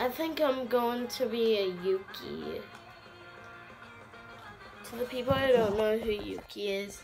I think I'm going to be a Yuki. To the people I don't know who Yuki is.